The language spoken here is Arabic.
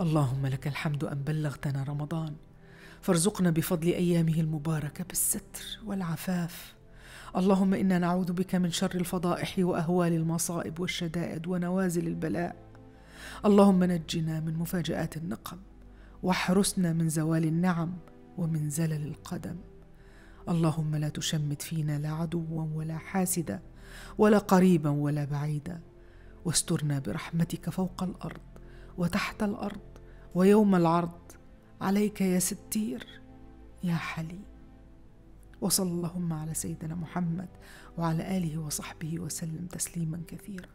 اللهم لك الحمد أن بلغتنا رمضان. فارزقنا بفضل أيامه المباركة بالستر والعفاف. اللهم إنا نعوذ بك من شر الفضائح وأهوال المصائب والشدائد ونوازل البلاء. اللهم نجنا من مفاجآت النقم واحرسنا من زوال النعم ومن زلل القدم. اللهم لا تشمت فينا لا عدوا ولا حاسدا ولا قريبا ولا بعيدا. واسترنا برحمتك فوق الأرض. وتحت الأرض ويوم العرض عليك يا ستير يا حليم. وصلى اللهم على سيدنا محمد وعلى آله وصحبه وسلم تسليما كثيرا.